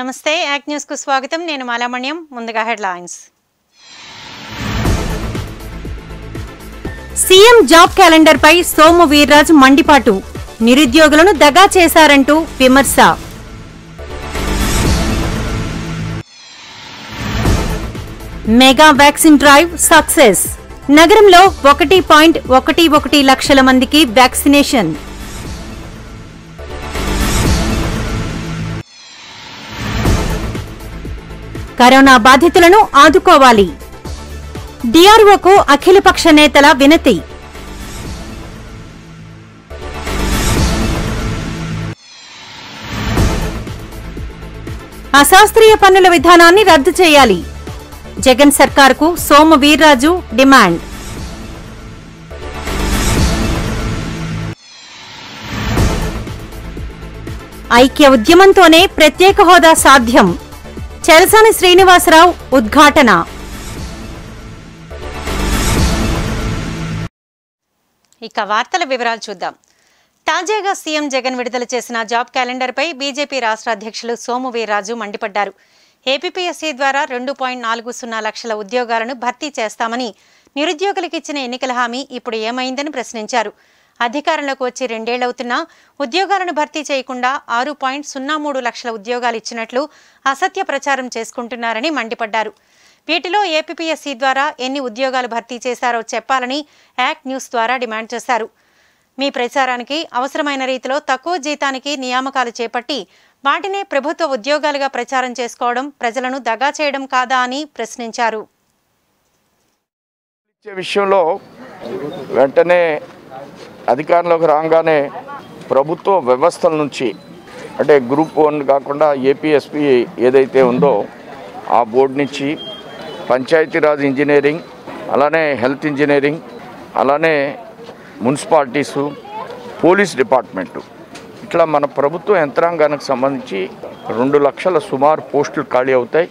నమస్తే యాక్ న్యూస్కు స్వాగతం. నేను మాలామణ్యం ముందుగా హెడ్లైన్స్. సీఎం జాబ్ క్యాలెండర్ పై సోము వీర్రాజ్ మండిపాటు. నిరుద్యోగులను దగా చేశారంటూ విమర్శ. Mega vaccine drive success. నగరంలో ఒకటి పాయింట్ ఒకటి ఒకటి లక్షల మందికి వ్యాక్సినేషన్. కరోనా బాధితులను ఆదుకోవాలి. డిఆర్ఓకు అఖిలపక్ష నేతల వినతి. అశాస్త్రీయ పన్నుల విధానాన్ని రద్దు చేయాలి. జగన్ సర్కార్కు సోము వీర్రాజు డిమాండ్. ఐక్య ఉద్యమంతోనే ప్రత్యేక హోదా సాధ్యం. చెరసాని శ్రీనివాసరావు ఉద్ఘాటన. ఇక వార్తల వివరాలు చూద్దాం. తాజాగా సీఎం జగన్ విడుదల చేసిన జాబ్ క్యాలెండర్పై బీజేపీ రాష్ట్ర అధ్యక్షులు సోము వీర్రాజు మండిపడ్డారు. ఏపీపీఎస్సీ ద్వారా రెండు పాయింట్ నాలుగు సున్నా లక్షల ఉద్యోగాలను భర్తీ చేస్తామని నిరుద్యోగులకు ఇచ్చిన ఎన్నికల హామీ ఇప్పుడు ఏమైందని ప్రశ్నించారు. అధికారంలోకి వచ్చి రెండేళ్ళవుతున్నా ఉద్యోగాలను భర్తీ చేయకుండా ఆరు పాయింట్ సున్నా మూడు లక్షల ఉద్యోగాలు ఇచ్చినట్లు అసత్య ప్రచారం చేసుకుంటున్నారని మండిపడ్డారు. వీటిలో ఏపీపీఎస్సీ ద్వారా ఎన్ని ఉద్యోగాలు భర్తీ చేశారో చెప్పాలని యాక్ట్ న్యూస్ ద్వారా డిమాండ్ చేశారు. మీ ప్రచారానికి అవసరమైన రీతిలో తక్కువ జీతానికి నియామకాలు చేపట్టి వాటినే ప్రభుత్వ ఉద్యోగాలుగా ప్రచారం చేసుకోవడం ప్రజలను దగా చేయడం కాదా అని ప్రశ్నించారు. విషయంలో వెంటనే అధికారంలోకి రాగానే ప్రభుత్వ వ్యవస్థల నుంచి అంటే గ్రూప్ వన్ కాకుండా ఏపీఎస్పి ఏదైతే ఉందో ఆ బోర్డు నుంచి పంచాయతీరాజ్ ఇంజనీరింగ్ అలానే హెల్త్ ఇంజనీరింగ్ అలానే మున్సిపాలిటీసు పోలీస్ డిపార్ట్మెంటు. ఇట్లా మన ప్రభుత్వ యంత్రాంగానికి సంబంధించి రెండు లక్షల సుమారు పోస్టులు ఖాళీ అవుతాయి.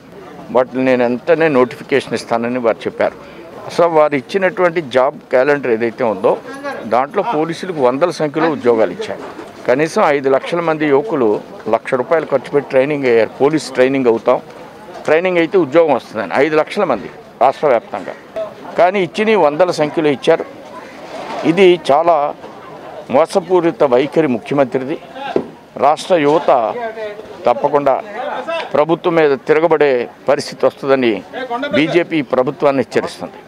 వాటిని నేను ఎంతనే నోటిఫికేషన్ ఇస్తానని వారు చెప్పారు. సో వారు ఇచ్చినటువంటి జాబ్ క్యాలెండర్ ఏదైతే ఉందో దాంట్లో పోలీసులకు వందల సంఖ్యలో ఉద్యోగాలు ఇచ్చారు. కనీసం ఐదు లక్షల మంది యువకులు లక్ష రూపాయలు ఖర్చు పెట్టి ట్రైనింగ్ అయ్యారు. పోలీస్ ట్రైనింగ్ అవుతాం. ట్రైనింగ్ అయితే ఉద్యోగం వస్తుందని ఐదు లక్షల మంది రాష్ట్ర వ్యాప్తంగా. కానీ ఇచ్చిన వందల సంఖ్యలో ఇచ్చారు. ఇది చాలా మోసపూరిత వైఖరి ముఖ్యమంత్రిది. రాష్ట్ర యువత తప్పకుండా ప్రభుత్వం మీద తిరగబడే పరిస్థితి వస్తుందని బీజేపీ ప్రభుత్వాన్ని హెచ్చరిస్తుంది.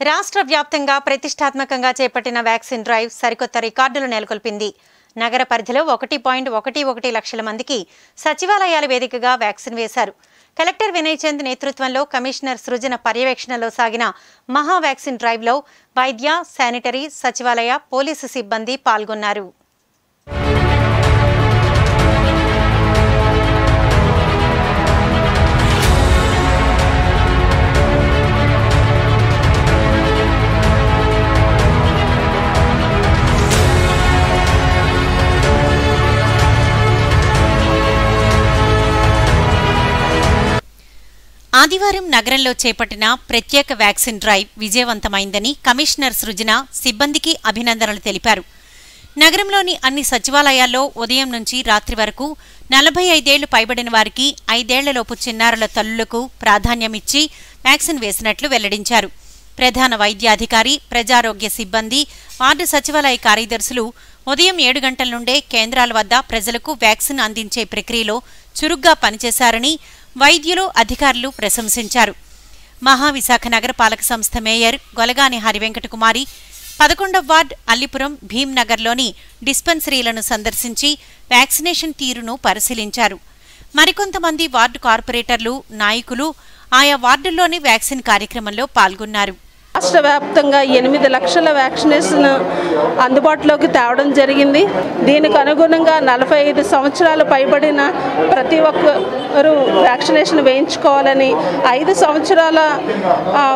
రాష్ట్ర వ్యాప్తంగా ప్రతిష్టాత్మకంగా చేపట్టిన వ్యాక్సిన్ డ్రైవ్ సరికొత్త రికార్డులు నెలకొల్పింది. నగర పరిధిలో ఒకటి పాయింట్ ఒకటి ఒకటి లక్షల మందికి సచివాలయాల వేదికగా వ్యాక్సిన్ వేశారు. కలెక్టర్ వినయ్ చంద్ నేతృత్వంలో కమిషనర్ సృజన పర్యవేక్షణలో సాగిన మహా వ్యాక్సిన్ డ్రైవ్లో వైద్య శానిటరీ సచివాలయ పోలీసు సిబ్బంది పాల్గొన్నారు. ఆదివారం నగరంలో చేపట్టిన ప్రత్యేక వ్యాక్సిన్ డ్రైవ్ విజయవంతమైందని కమిషనర్ సృజన సిబ్బందికి అభినందనలు తెలిపారు. నగరంలోని అన్ని సచివాలయాల్లో ఉదయం నుంచి రాత్రి వరకు నలభై ఐదేళ్ళు పైబడిన వారికి ఐదేళ్ళలోపు చిన్నారుల తల్లులకు ప్రాధాన్యమిచ్చి వ్యాక్సిన్ వేసినట్లు వెల్లడించారు. ప్రధాన వైద్యాధికారి ప్రజారోగ్య సిబ్బంది వార్డు సచివాలయ కార్యదర్శులు ఉదయం ఏడు గంటల నుండే కేంద్రాల వద్ద ప్రజలకు వ్యాక్సిన్ అందించే ప్రక్రియలో చురుగ్గా పనిచేశారని వైద్యులు అధికారులు ప్రశంసించారు. మహావిశాఖ నగరపాలక సంస్థ మేయర్ గొలగాని హరివెంకటకుమారి పదకొండవ వార్డ్ అల్లిపురం భీంనగర్లోని డిస్పెన్సరీలను సందర్శించి వ్యాక్సినేషన్ తీరును పరిశీలించారు. మరికొంతమంది వార్డు కార్పొరేటర్లు నాయకులు ఆయా వార్డుల్లోని వ్యాక్సిన్ కార్యక్రమంలో పాల్గొన్నారు. రాష్ట్ర వ్యాప్తంగా ఎనిమిది లక్షల వ్యాక్సినేషన్ అందుబాటులోకి తేవడం జరిగింది. దీనికి అనుగుణంగా నలభై ఐదు సంవత్సరాలు పైబడిన ప్రతి ఒక్కరు వ్యాక్సినేషన్ వేయించుకోవాలని ఐదు సంవత్సరాల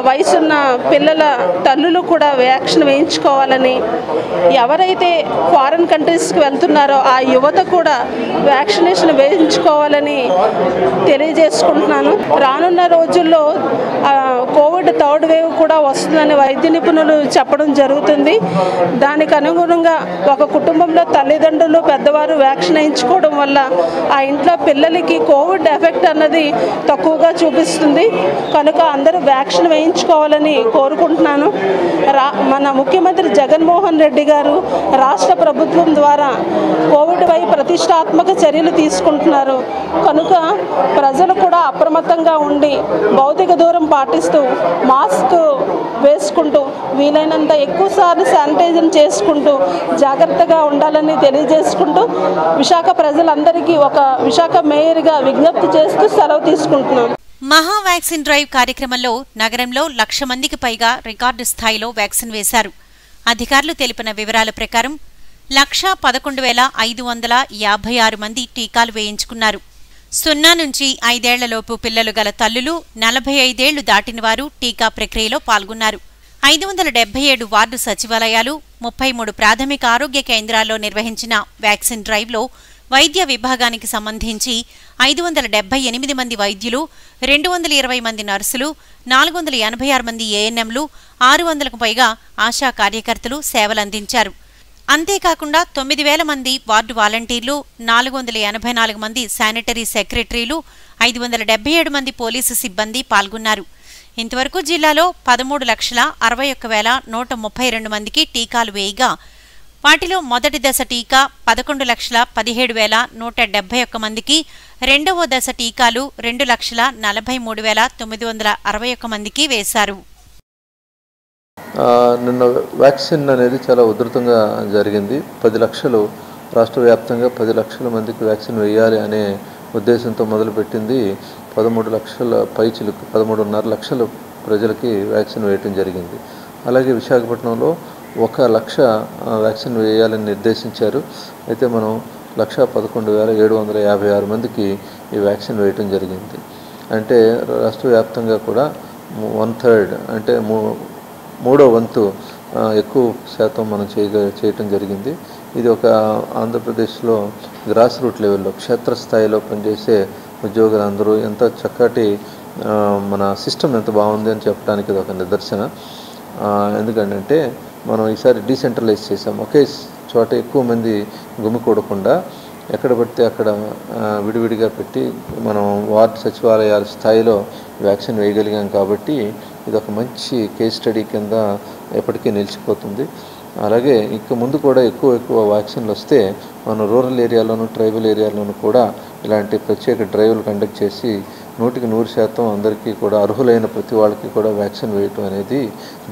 వయసున్న పిల్లల తల్లులు కూడా వ్యాక్సిన్ వేయించుకోవాలని ఎవరైతే ఫారిన్ కంట్రీస్కి వెళ్తున్నారో ఆ యువత కూడా వ్యాక్సినేషన్ వేయించుకోవాలని తెలియజేసుకుంటున్నాను. రానున్న రోజుల్లో కోవిడ్ థర్డ్ వేవ్ కూడా వస్తుంది వస్తుందని వైద్య నిపుణులు చెప్పడం జరుగుతుంది. దానికి అనుగుణంగా ఒక కుటుంబంలో తల్లిదండ్రులు పెద్దవారు వ్యాక్సిన్ వేయించుకోవడం వల్ల ఆ ఇంట్లో పిల్లలకి కోవిడ్ ఎఫెక్ట్ అన్నది తక్కువగా చూపిస్తుంది. కనుక అందరూ వ్యాక్సిన్ వేయించుకోవాలని కోరుకుంటున్నాను. రా మన ముఖ్యమంత్రి జగన్మోహన్ రెడ్డి గారు రాష్ట్ర ప్రభుత్వం ద్వారా కోవిడ్ పై ప్రతిష్టాత్మక చర్యలు తీసుకుంటున్నారు. కనుక ప్రజలు కూడా అప్రమత్తంగా ఉండి భౌతిక దూరం పాటిస్తూ మాస్క్ వేసుకుంటూ వీలైనంత ఎక్కువసార్లు శానిటైజర్ చేసుకుంటూ జాగ్రత్తగా ఉండాలని తెలియజేసుకుంటూ విశాఖ ప్రజలందరికీ ఒక విశాఖ మేయర్గా విజ్ఞప్తి చేస్తూ సెలవు తీసుకుంటున్నాను. మహా వ్యాక్సిన్ డ్రైవ్ కార్యక్రమంలో నగరంలో లక్ష మందికి పైగా రికార్డు స్థాయిలో వ్యాక్సిన్ వేశారు. అధికారులు తెలిపిన వివరాల ప్రకారం లక్ష పదకొండు వేల ఐదు వందల యాభై ఆరు మంది టీకాలు వేయించుకున్నారు. సున్నా నుంచి ఐదేళ్ళలోపు పిల్లలు గల తల్లులు నలభై ఐదేళ్ళు దాటిన వారు టీకా ప్రక్రియలో పాల్గొన్నారు. ఐదు వందల డెబ్బై ఏడు వార్డు సచివాలయాలు ముప్పై మూడు ప్రాథమిక ఆరోగ్య కేంద్రాల్లో నిర్వహించిన వ్యాక్సిన్ డ్రైవ్లో వైద్య విభాగానికి సంబంధించి ఐదు వందల డెబ్బై ఎనిమిది మంది వైద్యులు రెండు వందల ఇరవై మంది నర్సులు నాలుగు వందల ఎనభై ఆరు మంది ఏఎన్ఎంలు ఆరు వందలకు పైగా ఆశా కార్యకర్తలు సేవలందించారు. అంతేకాకుండా తొమ్మిది వేల మంది వార్డు వాలంటీర్లు నాలుగు వందల ఎనభై నాలుగు మంది శానిటరీ సెక్రటరీలు ఐదు వందల డెబ్బై ఏడు మంది పోలీసు సిబ్బంది పాల్గొన్నారు. ఇంతవరకు జిల్లాలో పదమూడు లక్షల అరవై ఒక్క వేల నూట ముప్పై రెండు మందికి టీకాలు వేయగా వాటిలో మొదటి దశ టీకా పదకొండు లక్షల పదిహేడు వేల నూట డెబ్బై ఒక్క మందికి రెండవ దశ టీకాలు రెండు లక్షల నలభై మూడు వేల తొమ్మిది వందల అరవై ఒక్క మందికి వేశారు. నిన్న వ్యాక్సిన్ అనేది చాలా ఉధృతంగా జరిగింది. పది లక్షలు రాష్ట్ర వ్యాప్తంగా పది లక్షల మందికి వ్యాక్సిన్ వేయాలి అనే ఉద్దేశంతో మొదలుపెట్టింది. పదమూడు లక్షల పైచిలకు పదమూడున్నర లక్షల ప్రజలకి వ్యాక్సిన్ వేయటం జరిగింది. అలాగే విశాఖపట్నంలో ఒక లక్ష వ్యాక్సిన్ వేయాలని నిర్దేశించారు. అయితే మనం లక్ష పదకొండు వేల ఏడు వందల యాభై ఆరు మందికి ఈ వ్యాక్సిన్ వేయటం జరిగింది. అంటే రాష్ట్ర వ్యాప్తంగా కూడా వన్ థర్డ్ అంటే మూ మూడో వంతు ఎక్కువ శాతం మనం చేయగ చేయటం జరిగింది. ఇది ఒక ఆంధ్రప్రదేశ్లో గ్రాస్ రూట్ లెవెల్లో క్షేత్రస్థాయిలో పనిచేసే ఉద్యోగులందరూ ఎంత చక్కటి మన సిస్టమ్ ఎంత బాగుంది అని చెప్పడానికి ఇది ఒక నిదర్శన. ఎందుకంటే మనం ఈసారి డీసెంట్రలైజ్ చేసాం ఒకే చోట ఎక్కువ మంది గుమికూడకుండా ఎక్కడ పడితే అక్కడ విడివిడిగా పెట్టి మనం వార్డు సచివాలయాల స్థాయిలో వ్యాక్సిన్ వేయగలిగాం కాబట్టి ఇది ఒక మంచి కేస్ స్టడీ కింద ఎప్పటికీ నిలిచిపోతుంది. అలాగే ఇక ముందు కూడా ఎక్కువ ఎక్కువ వ్యాక్సిన్లు వస్తే మనం రూరల్ ఏరియాలోను ట్రైబల్ ఏరియాలోను కూడా ఇలాంటి ప్రత్యేక డ్రైవ్లు కండక్ట్ చేసి నూటికి నూరు శాతం అందరికీ కూడా అర్హులైన ప్రతి వాళ్ళకి కూడా వ్యాక్సిన్ వేయటం అనేది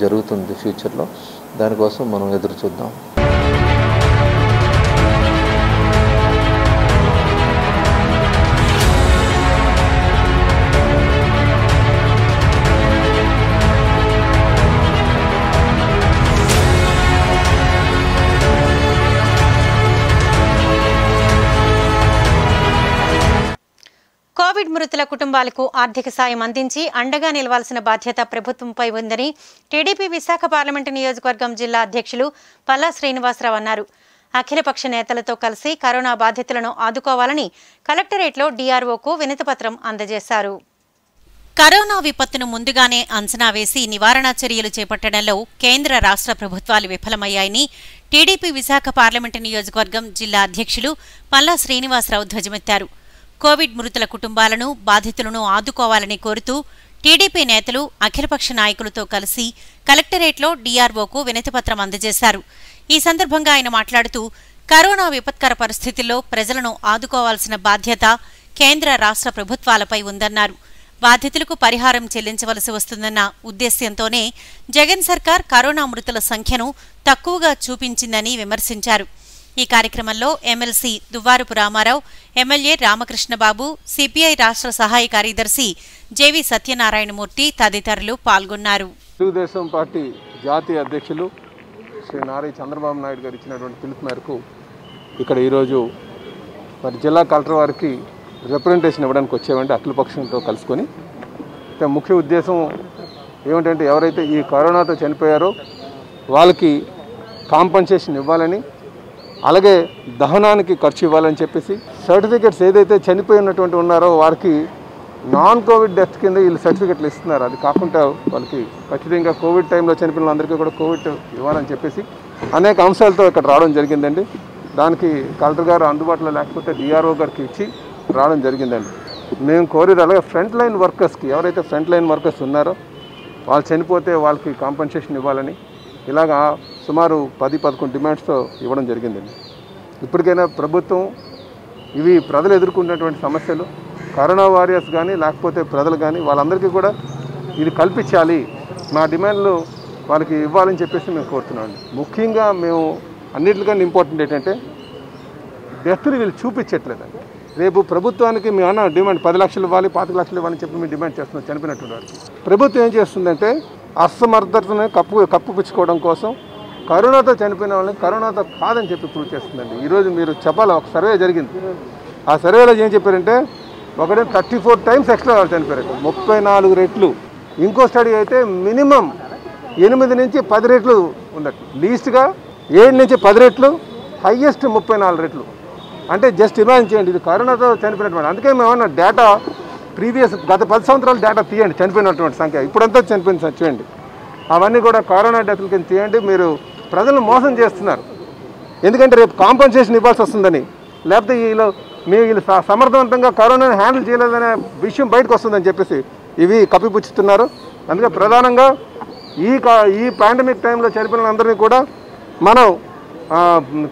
జరుగుతుంది ఫ్యూచర్లో దానికోసం మనం ఎదురు చూద్దాం. బాధితుల కుటుంబాలకు ఆర్థిక సాయం అందించి అండగా నిలవాల్సిన బాధ్యత ప్రభుత్వంపై ఉందని టీడీపీ విశాఖ పార్లమెంటు నియోజకవర్గం జిల్లా అధ్యక్షులు పల్లా శ్రీనివాసరావు అన్నారు. అఖిలపక్ష నేతలతో కలిసి కరోనా బాధితులను ఆదుకోవాలని కలెక్టరేట్లో డీఆర్ఓకు వినతిపత్రం అందజేశారు. కరోనా విపత్తును ముందుగానే అంచనా వేసి నివారణ చర్యలు చేపట్టడంలో కేంద్ర రాష్ట్ర ప్రభుత్వాలు విఫలమయ్యాయని టీడీపీ విశాఖ పార్లమెంటు నియోజకవర్గం జిల్లా అధ్యక్షులు పల్లా శ్రీనివాసరావు ధ్వజమెత్తారు. కోవిడ్ మృతుల కుటుంబాలను బాధితులను ఆదుకోవాలని కోరుతూ టీడీపీ నేతలు అఖిలపక్ష నాయకులతో కలిసి కలెక్టరేట్లో డీఆర్ఓకు వినతిపత్రం అందజేశారు. ఈ సందర్భంగా ఆయన మాట్లాడుతూ కరోనా విపత్కర పరిస్థితుల్లో ప్రజలను ఆదుకోవాల్సిన బాధ్యత కేంద్ర రాష్ట్ర ప్రభుత్వాలపై ఉందన్నారు. బాధితులకు పరిహారం చెల్లించవలసి వస్తుందన్న ఉద్దేశ్యంతోనే జగన్ సర్కార్ కరోనా మృతుల సంఖ్యను తక్కువగా చూపించిందని విమర్శించారు. ఈ కార్యక్రమంలో MLC Duvvarapu Ramarao MLA Ramakrishnababu CPI రాష్ట్ర సహాయ కార్యదర్శి జేవి సత్యనారాయణమూర్తి తదితరులు పాల్గొన్నారు. తెలుగుదేశం పార్టీ జాతీయ అధ్యక్షులు శ్రీ నారీ చంద్రబాబు నాయుడు గారు ఇచ్చినటువంటి పిలుపు మేరకు ఇక్కడ ఈరోజు మరి జిల్లా కలెక్టర్ వారికి రిప్రజెంటేషన్ ఇవ్వడానికి వచ్చామండి అఖిలపక్షంతో కలుసుకొని. ముఖ్య ఉద్దేశం ఏమిటంటే ఎవరైతే ఈ కరోనాతో చనిపోయారో వాళ్ళకి కాంపన్సేషన్ ఇవ్వాలని అలాగే దహనానికి ఖర్చు ఇవ్వాలని చెప్పేసి సర్టిఫికెట్స్ ఏదైతే చనిపోయినటువంటి ఉన్నారో వారికి నాన్ కోవిడ్ డెత్ కింద వీళ్ళు సర్టిఫికెట్లు ఇస్తున్నారు. అది కాకుండా వాళ్ళకి ఖచ్చితంగా కోవిడ్ టైంలో చనిపోయిన వాళ్ళందరికీ కూడా కోవిడ్ ఇవ్వాలని చెప్పేసి అనేక అంశాలతో ఇక్కడ రావడం జరిగిందండి. దానికి కలెక్టర్ గారు అందుబాటులో లేకపోతే డిఆర్ఓ గారికి ఇచ్చి రావడం జరిగిందండి. మేము కోరేది అలాగే ఫ్రంట్ లైన్ వర్కర్స్కి ఎవరైతే ఫ్రంట్ లైన్ వర్కర్స్ ఉన్నారో వాళ్ళు చనిపోతే వాళ్ళకి కాంపన్సేషన్ ఇవ్వాలని ఇలాగా సుమారు పది పదకొండు డిమాండ్స్తో ఇవ్వడం జరిగిందండి. ఇప్పటికైనా ప్రభుత్వం ఇవి ప్రజలు ఎదుర్కొన్నటువంటి సమస్యలు కరోనా వారియర్స్ కానీ లేకపోతే ప్రజలు కానీ వాళ్ళందరికీ కూడా ఇది కల్పించాలి. మా డిమాండ్లు వాళ్ళకి ఇవ్వాలని చెప్పేసి మేము కోరుతున్నాం ముఖ్యంగా మేము అన్నిటికన్నా ఇంపార్టెంట్ ఏంటంటే డెత్ని వీళ్ళు చూపించట్లేదండి రేపు ప్రభుత్వానికి మేము అన్న డిమాండ్ పది లక్షలు ఇవ్వాలి పాతిక లక్షలు ఇవ్వాలని చెప్పి మేము డిమాండ్ చేస్తున్నాం చనిపోయినటువంటి వారికి ప్రభుత్వం ఏం చేస్తుందంటే అసమర్థతను కప్పు కప్పుపుచ్చుకోవడం కోసం కరోనాతో చనిపోయిన వాళ్ళని కరోనాతో కాదని చెప్పి ప్రూవ్ చేస్తుందండి. ఈరోజు మీరు చెప్పాలి? ఒక సర్వే జరిగింది. ఆ సర్వేలో ఏం చెప్పారంటే ఒకటే థర్టీ ఫోర్ టైమ్స్ ఎక్స్ట్రా వాళ్ళు చనిపోయారు. ముప్పై నాలుగు రెట్లు. ఇంకో స్టడీ అయితే మినిమం ఎనిమిది నుంచి పది రెట్లు ఉన్నట్టు లీస్ట్గా ఏడు నుంచి పది రెట్లు హయ్యెస్ట్ ముప్పై నాలుగు రెట్లు. అంటే జస్ట్ ఇమాజిన్ చేయండి ఇది కరోనాతో చనిపోయినటువంటి అందుకే మేము డేటా ప్రీవియస్ గత పది సంవత్సరాల డేటా తీయండి చనిపోయినటువంటి సంఖ్య. ఇప్పుడంతా చనిపోయిన సంఖ్య చూడండి. అవన్నీ కూడా కరోనా డెత్ల కింద తీయండి మీరు ప్రజలను మోసం చేస్తున్నారు. ఎందుకంటే రేపు కాంపన్సేషన్ ఇవ్వాల్సి వస్తుందని. లేకపోతే వీళ్ళు మేము వీళ్ళు స- సమర్థవంతంగా కరోనాను హ్యాండిల్ చేయలేదనే విషయం బయటకు వస్తుందని చెప్పేసి ఇవి కప్పిపుచ్చుతున్నారు. అందుకే ప్రధానంగా ఈ కా- ఈ పాండమిక్ టైంలో చనిపోయిన అందరినీ కూడా మనం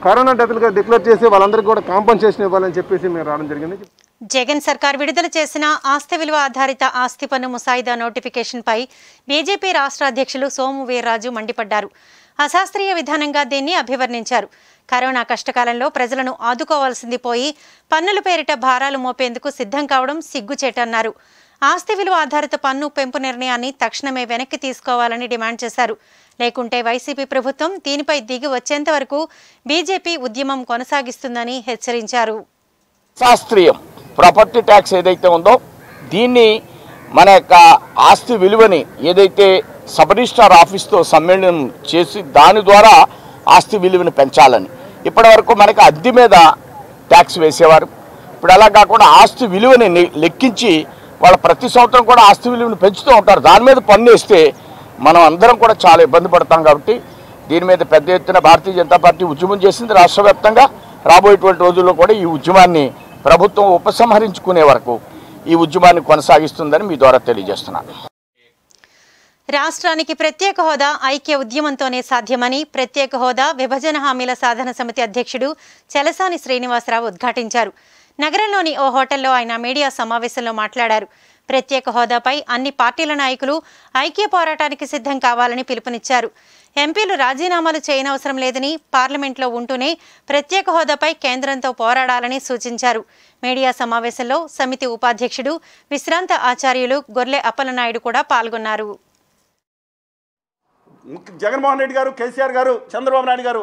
కరోనా డెత్లుగా డిక్లేర్ చేసి వాళ్ళందరికీ కూడా కాంపన్సేషన్ ఇవ్వాలని చెప్పేసి మేము రావడం జరిగింది. జగన్ సర్కార్ విడుదల చేసిన ఆస్తి విలువ ఆధారిత ఆస్తి పన్ను ముసాయిదా నోటిఫికేషన్పై బీజేపీ రాష్ట్ర అధ్యక్షులు సోము వీర్రాజు మండిపడ్డారు. అశాస్త్రీయ విధానంగా దీన్ని అభివర్ణించారు. కరోనా కష్టకాలంలో ప్రజలను ఆదుకోవాల్సింది పోయి పన్నుల పేరిట భారాలు మోపేందుకు సిద్ధం కావడం సిగ్గుచేటన్నారు. ఆస్తి విలువ ఆధారిత పన్ను పెంపు నిర్ణయాన్ని తక్షణమే వెనక్కి తీసుకోవాలని డిమాండ్ చేశారు. లేకుంటే వైసీపీ ప్రభుత్వం దీనిపై దిగి వచ్చేంత వరకు బీజేపీ ఉద్యమం కొనసాగిస్తుందని హెచ్చరించారు. శాస్త్రీయం. ప్రాపర్టీ ట్యాక్స్ ఏదైతే ఉందో దీన్ని మన యొక్క ఆస్తి విలువని ఏదైతే సబ్ రిజిస్ట్రార్ ఆఫీస్తో సమ్మేళనం చేసి దాని ద్వారా ఆస్తి విలువను పెంచాలని. ఇప్పటివరకు మనకి అద్దె మీద ట్యాక్స్ వేసేవారు. ఇప్పుడు అలా కాకుండా ఆస్తి విలువని లెక్కించి వాళ్ళు ప్రతి సంవత్సరం కూడా ఆస్తి విలువను పెంచుతూ ఉంటారు. దాని మీద పన్ను వేస్తే మనం అందరం కూడా చాలా ఇబ్బంది పడతాం కాబట్టి దీని మీద పెద్ద ఎత్తున భారతీయ జనతా పార్టీ ఉద్యమం చేసింది. రాష్ట్ర వ్యాప్తంగా రాబోయేటువంటి రోజుల్లో కూడా ఈ ఉద్యమాన్ని ప్రభుత్వం ఉపసంహరించుకునే వరకు ఈ ఉద్యమాన్ని కొనసాగిస్తుందని మీ ద్వారా తెలియజేస్తున్నాను. రాష్ట్రానికి ప్రత్యేక హోదా ఐక్య ఉద్యమంతోనే సాధ్యమని ప్రత్యేక హోదా విభజన హామీల సాధన సమితి అధ్యక్షుడు చలసాని శ్రీనివాసరావు ఉద్ఘాటించారు. నగరంలోని ఓ హోటల్లో ఆయన మీడియా సమావేశంలో మాట్లాడారు. ప్రత్యేక హోదాపై అన్ని పార్టీల నాయకులు ఐక్య పోరాటానికి సిద్ధం కావాలని పిలుపునిచ్చారు. ఎంపీలు రాజీనామాలు చేయనవసరం లేదని పార్లమెంట్లో ఉంటూనే ప్రత్యేక హోదాపై కేంద్రంతో పోరాడాలని సూచించారు. మీడియా సమావేశంలో సమితి ఉపాధ్యక్షుడు విశ్రాంత ఆచార్యులు గొర్లె అప్పలనాయుడు కూడా పాల్గొన్నారు. జగన్మోహన్ రెడ్డి గారు కేసీఆర్ గారు చంద్రబాబు నాయుడు గారు.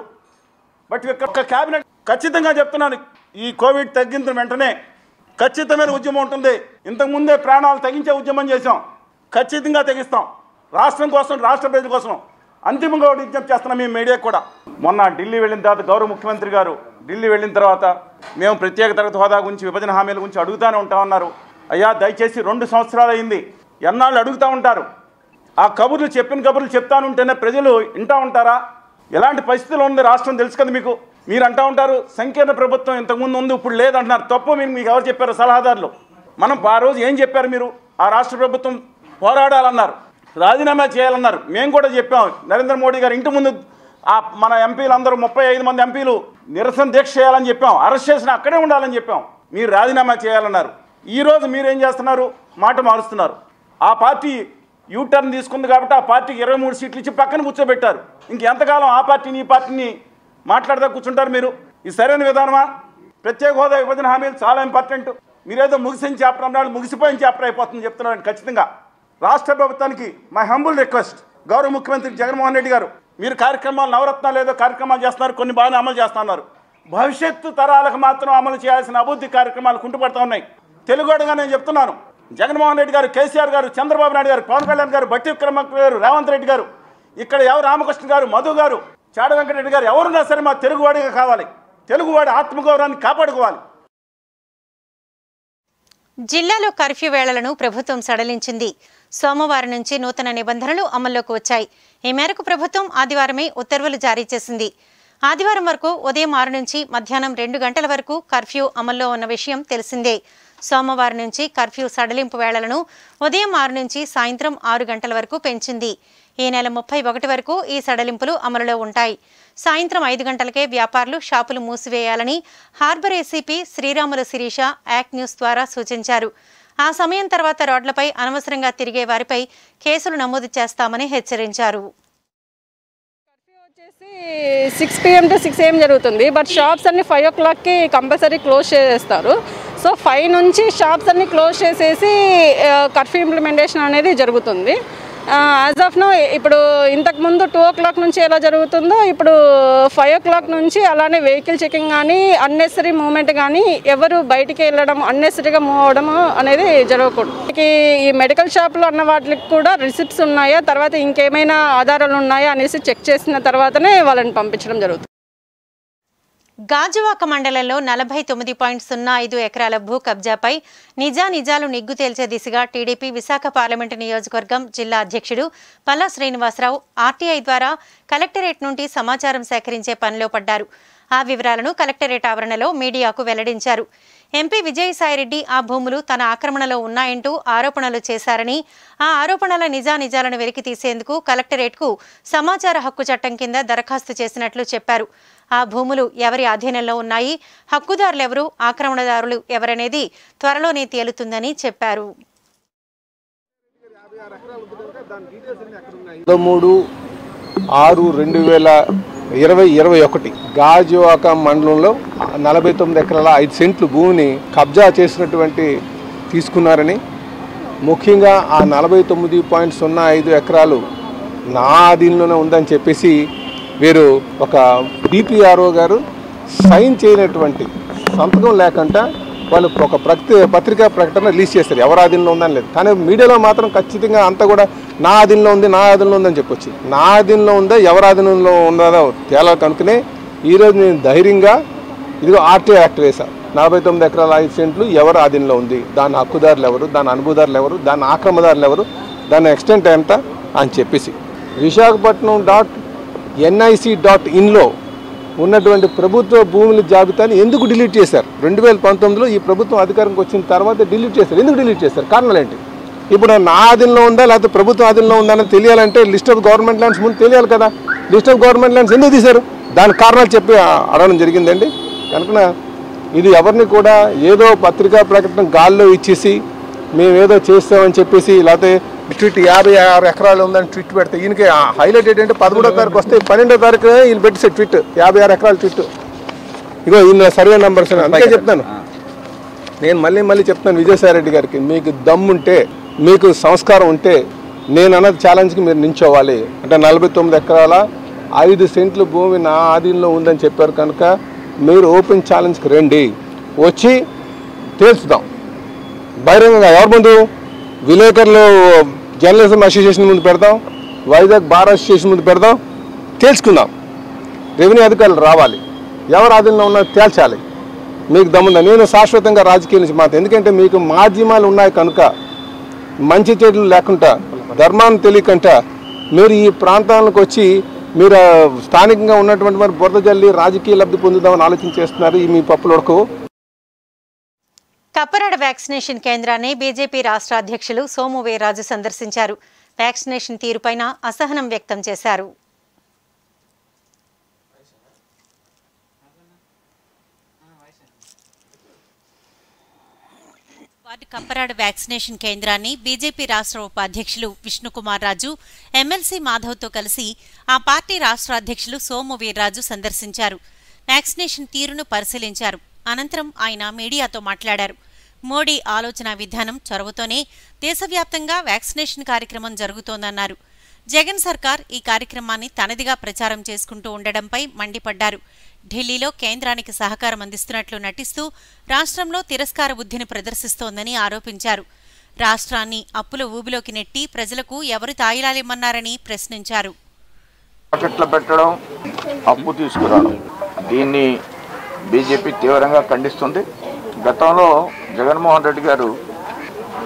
బట్ ఒక్క క్యాబినెట్ ఖచ్చితంగా చెప్తున్నాను ఈ కోవిడ్ తగ్గిన వెంటనే ఖచ్చితమైన ఉద్యమం ఉంటుంది. ఇంతకుముందే ప్రాణాలు తగ్గించే ఉద్యమం చేసాం ఖచ్చితంగా తెగిస్తాం. రాష్ట్రం కోసం రాష్ట్ర ప్రజల కోసం అంతిమంగా విజ్ఞప్తి చేస్తున్నాం మేము మీడియా కూడా. మొన్న ఢిల్లీ వెళ్ళిన తర్వాత గౌరవ ముఖ్యమంత్రి గారు ఢిల్లీ వెళ్ళిన తర్వాత మేము ప్రత్యేక తరగతి హోదా గురించి విభజన హామీల గురించి అడుగుతూనే ఉంటామన్నారు. అయ్యా దయచేసి రెండు సంవత్సరాలు అయింది. ఎన్నాళ్ళు అడుగుతూ ఉంటారు? ఆ కబుర్లు చెప్పిన కబుర్లు చెప్తానుంటేనే ప్రజలు వింటా ఉంటారా? ఎలాంటి పరిస్థితులు ఉంది రాష్ట్రం తెలుసు కదా మీకు? మీరు అంటా ఉంటారు సంకీర్ణ ప్రభుత్వం ఇంతకుముందు ఉంది ఇప్పుడు లేదంటున్నారు తప్పు మీరు మీకు ఎవరు చెప్పారు? సలహాదారులు. మనం ఆ రోజు ఏం చెప్పారు మీరు? ఆ రాష్ట్ర ప్రభుత్వం పోరాడాలన్నారు రాజీనామా చేయాలన్నారు. మేము కూడా చెప్పాం. నరేంద్ర మోడీ గారు ఇంటి ముందు ఆ మన ఎంపీలందరూ ముప్పై ఐదు మంది ఎంపీలు నిరసన దీక్ష చేయాలని చెప్పాం. అరెస్ట్ చేసిన అక్కడే ఉండాలని చెప్పాం. మీరు రాజీనామా చేయాలన్నారు. ఈరోజు మీరేం చేస్తున్నారు? మాట మారుస్తున్నారు. ఆ పార్టీ యూటర్న్ తీసుకుంది కాబట్టి ఆ పార్టీకి ఇరవై మూడు సీట్లు ఇచ్చి పక్కన కూర్చోబెట్టారు. ఇంకెంతకాలం ఆ పార్టీని ఈ పార్టీని మాట్లాడదా కూర్చుంటారు మీరు? ఇది సరైన విధానమా? ప్రత్యేక హోదా విభజన హామీలు చాలా ఇంపార్టెంట్ మీరేదో ముగిసిన చాప్టర్ అన్నాడు ముగిసిపోయిన చాప్టర్ అయిపోతుంది చెప్తున్నాను ఖచ్చితంగా. రాష్ట్ర ప్రభుత్వానికి మై హంబుల్ రిక్వెస్ట్ గౌరవ ముఖ్యమంత్రి జగన్మోహన్ రెడ్డి గారు మీరు కార్యక్రమాలు నవరత్నాలు ఏదో కార్యక్రమాలు చేస్తున్నారు కొన్ని బాగానే అమలు చేస్తున్నారు. భవిష్యత్తు తరాలకు మాత్రం అమలు చేయాల్సిన అభివృద్ధి కార్యక్రమాలు కుంటుపడుతూ ఉన్నాయి. తెలుగుగా నేను చెప్తున్నాను జగన్మోహన్ రెడ్డి గారు కేసీఆర్ గారు చంద్రబాబు నాయుడు గారు పవన్ కళ్యాణ్ గారు బట్టి విక్రమార్క గారు రేవంత్ రెడ్డి గారు ఇక్కడ ఎవరు రామకృష్ణ గారు మధు గారు చాడ వెంకటరెడ్డి గారు ఎవరున్నా సరే మా తెలుగువాడిగా కావాలి. తెలుగువాడి ఆత్మగౌరవాన్ని కాపాడుకోవాలి. జిల్లాలో కర్ఫ్యూ వేళలను ప్రభుత్వం సడలించింది. సోమవారం నుంచి నూతన నిబంధనలు అమల్లోకి వచ్చాయి. ఈ మేరకు ప్రభుత్వం ఆదివారమే ఉత్తర్వులు జారీ చేసింది. ఆదివారం వరకు ఉదయం ఆరు నుంచి మధ్యాహ్నం రెండు గంటల వరకు కర్ఫ్యూ అమల్లో ఉన్న విషయం తెలిసిందే. సోమవారం నుంచి కర్ఫ్యూ సడలింపు వేళలను ఉదయం ఆరు నుంచి సాయంత్రం ఆరు గంటల వరకు పెంచింది. ఈ నెల ముప్పై ఒకటి వరకు ఈ సడలింపులు అమలులో ఉంటాయి. సాయంత్రం ఐదు గంటలకే వ్యాపారులు షాపులు మూసివేయాలని harbour ACP Sriramulu Sirisha act news ద్వారా సూచించారు. ఆ సమయం తర్వాత రోడ్లపై అనవసరంగా తిరిగే వారిపై కేసులు నమోదు చేస్తామని హెచ్చరించారు. వచ్చేసి six PM to six AM జరుగుతుంది. బట్ షాప్స్ అన్ని ఫైవ్ ఓ క్లాక్కి కంపల్సరీ క్లోజ్ చేసేస్తారు. సో ఫైవ్ నుంచి షాప్స్ అన్ని క్లోజ్ చేసేసి కర్ఫ్యూ ఇంప్లిమెంటేషన్ అనేది జరుగుతుంది. యాజ్ ఆఫ్ నో ఇప్పుడు ఇంతకు ముందు టూ ఓ క్లాక్ నుంచి ఎలా జరుగుతుందో ఇప్పుడు ఫైవ్ ఓ క్లాక్ నుంచి అలానే వెహికల్ చెకింగ్ కానీ అన్నెసరీ మూవ్మెంట్ కానీ ఎవరు బయటికి వెళ్ళడం అన్నెసరీగా మూవ్ అవడం అనేది జరగకూడదు. ఈ మెడికల్ షాప్లో అన్న వాటికి కూడా రిసిప్ట్స్ ఉన్నాయా తర్వాత ఇంకేమైనా ఆధారాలు ఉన్నాయా అనేసి చెక్ చేసిన తర్వాతనే వాళ్ళని పంపించడం జరుగుతుంది. గాజువాక మండలంలో నలభై తొమ్మిది పాయింట్ సున్నా ఐదు ఎకరాల భూ కబ్జాపై నిజా నిజాలు నిగ్గు తేల్చే దిశగా టీడీపీ విశాఖ పార్లమెంటు నియోజకవర్గం జిల్లా అధ్యక్షుడు పల్లా శ్రీనివాసరావు ఆర్టీఐ ద్వారా కలెక్టరేట్ నుండి సమాచారం సేకరించే పనిలో పడ్డారు. ఆ వివరాలను కలెక్టరేట్ ఆవరణలో మీడియాకు వెల్లడించారు. ఎంపీ విజయసాయిరెడ్డి ఆ భూములు తన ఆక్రమణలో ఉన్నాయంటూ ఆరోపణలు చేశారని ఆ ఆరోపణల నిజానిజాలను వెలికి తీసేందుకు కలెక్టరేట్కు సమాచార హక్కు చట్టం కింద దరఖాస్తు చేసినట్లు చెప్పారు. ఆ భూములు ఎవరి అధీనంలో ఉన్నాయి హక్కుదారులెవరు ఆక్రమణదారులు ఎవరనేది త్వరలోనే తేలుతుందని చెప్పారు. మూడు ఆరు రెండు వేల ఇరవై ఇరవై ఒకటి. గాజువాక మండలంలో నలభై తొమ్మిది ఎకరాల ఐదు సెంట్లు భూమిని కబ్జా చేసినటువంటి తీసుకున్నారని ముఖ్యంగా ఆ నలభై తొమ్మిది పాయింట్ సున్నా ఐదు ఎకరాలు నా ఆధీనంలోనే ఉందని చెప్పేసి వీరు ఒక డిపిఆర్ఓ గారు సైన్ చేయనటువంటి సంతకం లేకుండా వాళ్ళు ఒక ప్రతి పత్రికా ప్రకటన రిలీజ్ చేస్తారు ఎవరు ఆధీనంలో ఉందని లేదు. కానీ మీడియాలో మాత్రం ఖచ్చితంగా అంతా కూడా నా ఆధీనంలో ఉంది నా ఆధీనంలో ఉందని చెప్పొచ్చు. నా ఆధీనంలో ఉందా ఎవరి ఆధీనంలో ఉందో తేలాలి కనుకనే ఈరోజు నేను ధైర్యంగా ఇదిగో ఆర్టీఐ యాక్ట్ వేశాను నలభై తొమ్మిది ఎకరాల ఐదు సెంట్లు ఎవరు ఆధీనంలో ఉంది? దాని హక్కుదారులు ఎవరు? దాని అనుభవదారులు ఎవరు? దాని ఆక్రమదారులు ఎవరు? దాని ఎక్స్టెంట్ ఎంత అని చెప్పేసి. విశాఖపట్నం డాట్ ఎన్ఐసి డాట్ ఇన్లో ఉన్నటువంటి ప్రభుత్వ భూముల జాబితాని ఎందుకు డిలీట్ చేశారు? రెండు వేల పంతొమ్మిదిలో ఈ ప్రభుత్వం అధికారంకి వచ్చిన తర్వాత డిలీట్ చేశారు. ఎందుకు డిలీట్ చేశారు? కారణాలు ఏంటి? ఇప్పుడు నా ఆధీనంలో ఉందా? లేకపోతే ప్రభుత్వ ఆధీనంలో ఉందా అని తెలియాలంటే లిస్ట్ ఆఫ్ గవర్నమెంట్ ల్యాండ్స్ ముందు తెలియాలి కదా. లిస్ట్ ఆఫ్ గవర్నమెంట్ ల్యాండ్స్ ఎందుకు తీశారు? దాని కారణాలు చెప్పి అడగడం జరిగిందండి. కనుక ఇది ఎవరిని కూడా ఏదో పత్రికా ప్రకటన గాల్లో ఇచ్చేసి మేము ఏదో చేస్తామని చెప్పేసి లేకపోతే ట్విట్ యాభై ఆరు ఎకరాలు ఉందని ట్విట్ పెడితే ఈయనకి హైలైట్ ఏంటంటే పదమూడో తారీఖు వస్తే పన్నెండో తారీఖు ఈయన పెట్టేసే ట్విట్. యాభై ఆరు ఎకరాల ట్విట్. ఇగో ఈయన సర్వే నెంబర్స్ అందుకే చెప్తాను. నేను మళ్ళీ మళ్ళీ చెప్తాను విజయసాయిరెడ్డి గారికి మీకు దమ్ముంటే మీకు సంస్కారం ఉంటే నేను అన్నది ఛాలెంజ్కి మీరు నించోవాలి. అంటే నలభై తొమ్మిది ఎకరాల ఐదు సెంట్లు భూమి నా ఆధీనంలో ఉందని చెప్పారు కనుక మీరు ఓపెన్ ఛాలెంజ్కి రండి. వచ్చి తేల్చుదాం. బహిరంగంగా ఎవరి ముందు విలేకరులు జర్నలిజం అసోసియేషన్ ముందు పెడదాం వైజాగ్ బార్ అసోసియేషన్ ముందు పెడదాం తేల్చుకుందాం. రెవెన్యూ అధికారులు రావాలి. ఎవరు ఆధీనంలో ఉన్నది తేల్చాలి. మీకు దమ్ముందా? నేను శాశ్వతంగా రాజకీయం నుంచి మాట ఎందుకంటే మీకు మాధ్యమాలు ఉన్నాయి కనుక మంచి చెడులు లేకుండా ధర్మాన్ని తెలియకుండా మీరు ఈ ప్రాంతాలకు వచ్చి మీరు స్థానికంగా ఉన్నటువంటి మరి బురద జల్లి రాజకీయ లబ్ధి పొందుదామని ఆలోచన చేస్తున్నారు ఈ మీ పప్పులు ఉడకవు. కప్పరాడ వ్యాక్సినేషన్ కేంద్రాన్ని బీజేపీ రాష్ట్ర అధ్యక్షులు సోము వీర్రాజు సందర్శించారు. వ్యాక్సినేషన్ తీరుపైన అసహనం వ్యక్తం చేశారు. వార్డు కప్పరాడ వ్యాక్సినేషన్ కేంద్రాన్ని బీజేపీ రాష్ట్ర ఉపాధ్యక్షులు విష్ణుకుమార్ రాజు ఎమ్మెల్సీ మాధవ్తో కలిసి ఆ పార్టీ రాష్ట్ర అధ్యక్షులు సోము వీర్రాజు సందర్శించారు. వ్యాక్సినేషన్ తీరును పరిశీలించారు. అనంతరం ఆయన మీడియాతో మాట్లాడారు. మోడీ ఆలోచన విధానం చొరవతోనే దేశవ్యాప్తంగా వ్యాక్సినేషన్ కార్యక్రమం జరుగుతోందన్నారు. జగన్ సర్కార్ ఈ కార్యక్రమాన్ని తనదిగా ప్రచారం చేసుకుంటూ ఉండడంపై మండిపడ్డారు. ఢిల్లీలో కేంద్రానికి సహకారం అందిస్తున్నట్లు నటిస్తూ రాష్ట్రంలో తిరస్కార బుద్ధిని ప్రదర్శిస్తోందని ఆరోపించారు. రాష్ట్రాన్ని అప్పుల ఊబిలోకి నెట్టి ప్రజలకు ఎవరు తాయిలాలిమ్మన్నారని ప్రశ్నించారు. పెట్టడం అప్పు తీసుకురావడం. దీన్ని బీజేపీ తీవ్రంగా ఖండిస్తుంది. గతంలో జగన్మోహన్ రెడ్డి గారు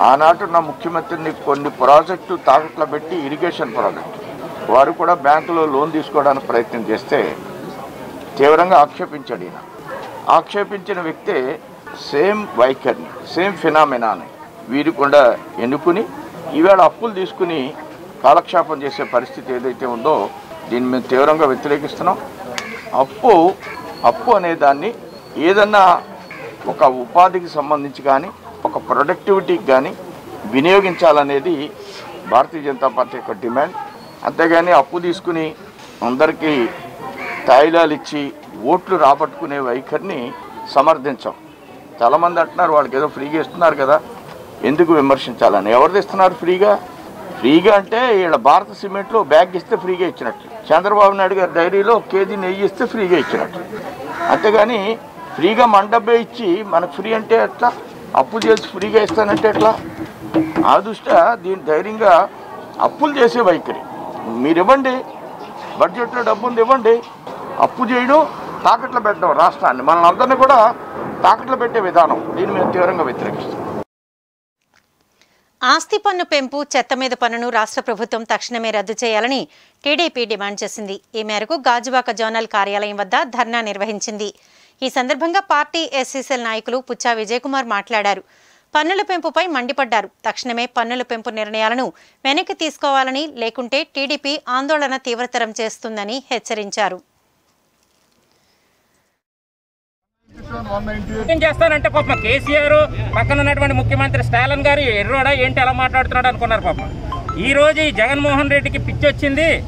ఆనాటున్న ముఖ్యమంత్రిని కొన్ని ప్రాజెక్టు తాకట్లో పెట్టి ఇరిగేషన్ ప్రాజెక్టు. వారు కూడా బ్యాంకులో లోన్ తీసుకోవడానికి ప్రయత్నం చేస్తే తీవ్రంగా ఆక్షేపించాడు ఈయన. ఆక్షేపించిన వ్యక్తే సేమ్ వైఖరిని సేమ్ ఫినామినాని. వీరు కూడా ఎన్నుకుని ఈవేళ అప్పులు తీసుకుని కాలక్షేపం చేసే పరిస్థితి ఏదైతే ఉందో దీన్ని మేము తీవ్రంగా వ్యతిరేకిస్తున్నాం. అప్పు అప్పు అనే దాన్ని ఏదన్నా ఒక ఉపాధికి సంబంధించి కానీ ఒక ప్రొడక్టివిటీకి కానీ వినియోగించాలనేది భారతీయ జనతా పార్టీ యొక్క డిమాండ్. అంతేగాని అప్పు తీసుకుని అందరికీ తాయిలాలు ఇచ్చి ఓట్లు రాబట్టుకునే వైఖరిని సమర్థించాం. చాలామంది అంటున్నారు వాళ్ళకి ఏదో ఫ్రీగా ఇస్తున్నారు కదా ఎందుకు విమర్శించాలని? ఎవరిది ఇస్తున్నారు ఫ్రీగా? ఫ్రీగా అంటే వీళ్ళ భారత సిమెంట్లో బ్యాగ్ ఇస్తే ఫ్రీగా ఇచ్చినట్టు. చంద్రబాబు నాయుడు గారి డైరీలో కేజీ నెయ్యి ఇస్తే ఫ్రీగా ఇచ్చినట్టు. అంతేగాని ఫ్రీగా మన డబ్బే ఇచ్చి మనకు ఫ్రీ అంటే ఎట్లా? అప్పు చేసి ఫ్రీగా ఇస్తానంటే ఎట్లా? ఆ దృష్ట్యా దీని ధైర్యంగా అప్పులు చేసే వైఖరి. మీరు ఇవ్వండి బడ్జెట్లో డబ్బు ఉంది ఇవ్వండి అప్పు చేయడం తాకట్లో పెట్టడం రాష్ట్రాన్ని. మనల్ని అందరినీ కూడా తాకట్లో పెట్టే విధానం దీన్ని మేము తీవ్రంగా వ్యతిరేకిస్తాం ఆస్తి పన్ను పెంపు చెత్త మీద పన్నును రాష్ట్ర ప్రభుత్వం తక్షణమే రద్దు చేయాలని టీడీపీ డిమాండ్ చేసింది. ఈ మేరకు గాజువాక జోనల్ కార్యాలయం వద్ద ధర్నా నిర్వహించింది. ఈ సందర్భంగా పార్టీ ఎస్సీసీఎల్ నాయకులు పుచ్చా విజయకుమార్ మాట్లాడారు. పన్నుల పెంపుపై మండిపడ్డారు. తక్షణమే పన్నుల పెంపు నిర్ణయాలను వెనక్కి తీసుకోవాలని లేకుంటే టీడీపీ ఆందోళన తీవ్రతరం చేస్తుందని హెచ్చరించారు ఏం చేస్తానంటే పాప కేసీఆర్ పక్కన ఉన్నటువంటి ముఖ్యమంత్రి స్టాలిన్ గారు ఎర్రోడా ఏంటి ఎలా మాట్లాడుతున్నాడు అనుకున్నారు పాప. ఈ రోజు ఈ జగన్మోహన్ రెడ్డికి పిచ్చి వచ్చింది.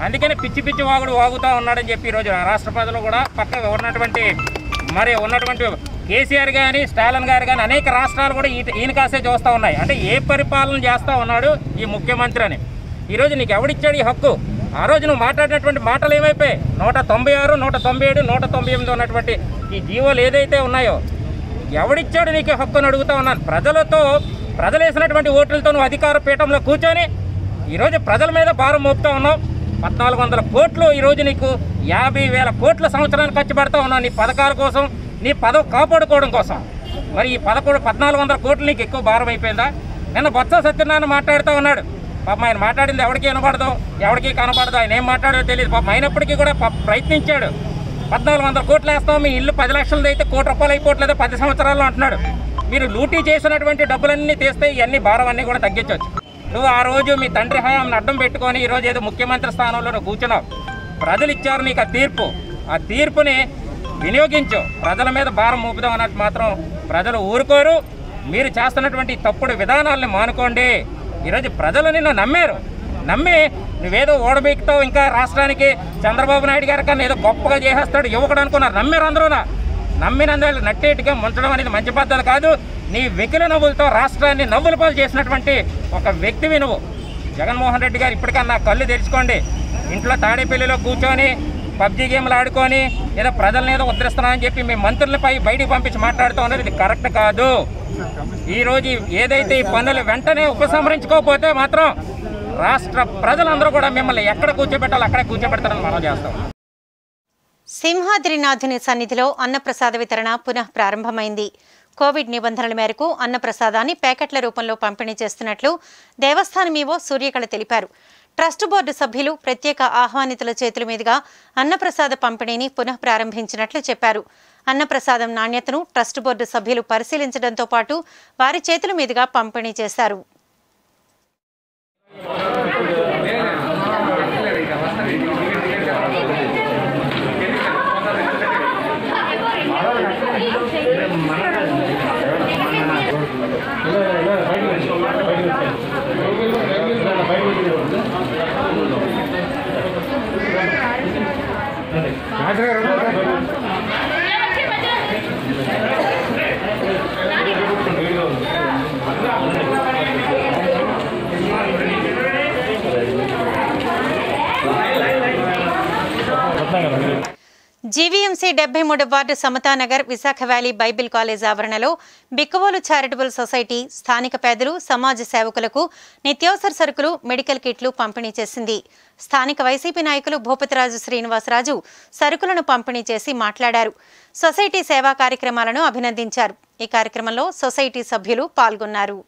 అందుకని పిచ్చి పిచ్చి వాగుడు వాగుతా ఉన్నాడని చెప్పి ఈరోజు రాష్ట్ర ప్రజలు కూడా పక్కగా ఉన్నటువంటి మరి ఉన్నటువంటి కేసీఆర్ కానీ స్టాలిన్ గారు కానీ అనేక రాష్ట్రాలు కూడా ఈ- ఈయన కాసే చూస్తూ ఉన్నాయి. అంటే ఏ పరిపాలన చేస్తూ ఉన్నాడు ఈ ముఖ్యమంత్రి అని. ఈరోజు నీకు ఎవడిచ్చాడు ఈ హక్కు? ఆ రోజు నువ్వు మాట్లాడినటువంటి మాటలు ఏమైపోయాయి? నూట తొంభై ఆరు నూట తొంభై ఏడు నూట తొంభై ఎనిమిది ఉన్నటువంటి ఈ జీవోలు ఏదైతే ఉన్నాయో ఎవడిచ్చాడు నీకు హక్కును అడుగుతా ఉన్నాను? ప్రజలతో ప్రజలు వేసినటువంటి ఓట్లతో నువ్వు అధికార పీఠంలో కూర్చొని ఈరోజు ప్రజల మీద భారం మోపుతా ఉన్నావు. పద్నాలుగు వందల కోట్లు ఈరోజు నీకు యాభై వేల కోట్ల సంవత్సరానికి ఖర్చు పెడతా ఉన్నావు నీ పథకాల కోసం నీ పదవి కాపాడుకోవడం కోసం. మరి ఈ పదకొండు పద్నాలుగు వందల కోట్లు నీకు ఎక్కువ భారం అయిపోయిందా? నిన్న బొత్స సత్యనారాయణ మాట్లాడుతూ ఉన్నాడు. పాపం ఆయన మాట్లాడింది ఎవరికి వినపడదు ఎవరికి కనపడదు. ఆయన ఏం మాట్లాడో తెలియదు పాపం అయినప్పటికీ కూడా ప్రయత్నించాడు. పద్నాలుగు వందల కోట్లు వేస్తాం మీ ఇల్లు పది లక్షలది అయితే కోటి రూపాయలు అయిపోవట్లేదు పది సంవత్సరాల్లో అంటున్నాడు. మీరు లూటీ చేసినటువంటి డబ్బులన్నీ తీస్తే ఇవన్నీ భారం అన్నీ కూడా తగ్గించవచ్చు నువ్వు ఆ రోజు మీ తండ్రి హయాంని అడ్డం పెట్టుకొని ఈరోజు ఏదో ముఖ్యమంత్రి స్థానంలో నువ్వు కూర్చున్నావు. ప్రజలు ఇచ్చారు నీకు ఆ తీర్పు. ఆ తీర్పుని వినియోగించు. ప్రజల మీద భారం మోపుదాం అన్నట్టు మాత్రం ప్రజలు ఊరుకోరు. మీరు చేస్తున్నటువంటి తప్పుడు విధానాలను మానుకోండి. ఈరోజు ప్రజలు నిన్ను నమ్మారు. నమ్మి నువ్వేదో ఓడబెక్కుతావు ఇంకా రాష్ట్రానికి చంద్రబాబు నాయుడు గారి కన్నా ఏదో గొప్పగా చేసేస్తాడు యువకుడు అనుకున్నారు. నమ్మారు అందరూనా? నమ్మినందువల్ల నట్టేటిగా ముంచడం అనేది మంచి పద్ధతి కాదు. నీ వెకిల నవ్వులతో రాష్ట్రాన్ని నవ్వుల పాలు చేసినటువంటి ఒక వ్యక్తివి నువ్వు. జగన్మోహన్ రెడ్డి గారు ఇప్పటికన్నా కళ్ళు తెరుచుకోండి. ఇంట్లో తాడేపల్లిలో కూర్చొని పబ్జీ గేమ్లు ఆడుకొని ఏదో ప్రజల్ని ఏదో ఉద్ధరిస్తున్నామని చెప్పి మీ మంత్రులపై బయటికి పంపించి మాట్లాడుతూ ఉన్నది ఇది కరెక్ట్ కాదు. ఈ రోజు ఏదైతే ఈ పనులు వెంటనే ఉపసంహరించుకోకపోతే మాత్రం రాష్ట్ర ప్రజలందరూ కూడా మిమ్మల్ని ఎక్కడ కూర్చోబెట్టాలో అక్కడే కూర్చోబెడతారని మనం చేస్తాం. సింహాద్రినాథుని సన్నిధిలో అన్నప్రసాద వితరణ పునః ప్రారంభమైంది. కోవిడ్ నిబంధనల మేరకు అన్నప్రసాదాన్ని ప్యాకెట్ల రూపంలో పంపిణీ చేస్తున్నట్లు దేవస్థానం ఈవో సూర్యకళ తెలిపారు. ట్రస్ట్ బోర్డు సభ్యులు ప్రత్యేక ఆహ్వానితుల చేతుల మీదుగా అన్నప్రసాద పంపిణీని పునః ప్రారంభించినట్లు చెప్పారు. అన్నప్రసాదం నాణ్యతను ట్రస్ట్ బోర్డు సభ్యులు పరిశీలించడంతో పాటు వారి చేతుల మీదుగా పంపిణీ చేశారు. జీవీఎంసీ డెబ్బై మూడు ward Samatanagar Visakha valley bible college ఆవరణలో బిక్కవోలు చారిటబుల్ సొసైటీ స్థానిక పేదలు సమాజ సేవకులకు నిత్యావసర సరుకులు మెడికల్ కిట్లు పంపిణీ చేసింది. స్థానిక వైసీపీ నాయకులు భూపతిరాజు శ్రీనివాసరాజు సరుకులను పంపిణీ చేసి మాట్లాడారు. సొసైటీ సేవా కార్యక్రమాలను అభినందించారు. ఈ కార్యక్రమంలో సొసైటీ సభ్యులు పాల్గొన్నారు.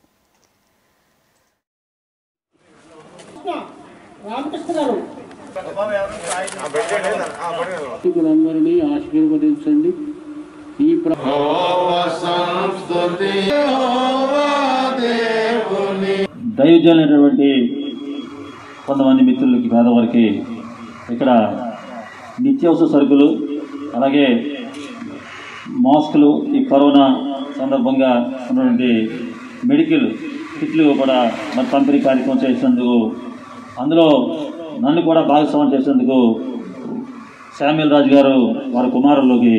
అందరినీ ఆశీర్వదించండి. ఈ ప్ర కొంతమంది మిత్రులకి పేదవారికి ఇక్కడ నిత్యావసర సరుకులు అలాగే మాస్కులు ఈ కరోనా సందర్భంగా ఉన్నటువంటి మెడికల్ కిట్లు కూడా మరి పంపిణీ కార్యక్రమం చేసినందుకు అందులో నన్ను కూడా భాగస్వామ్యం చేసేందుకు శామ్యుల్ రాజు గారు వారి కుమారుల్లోకి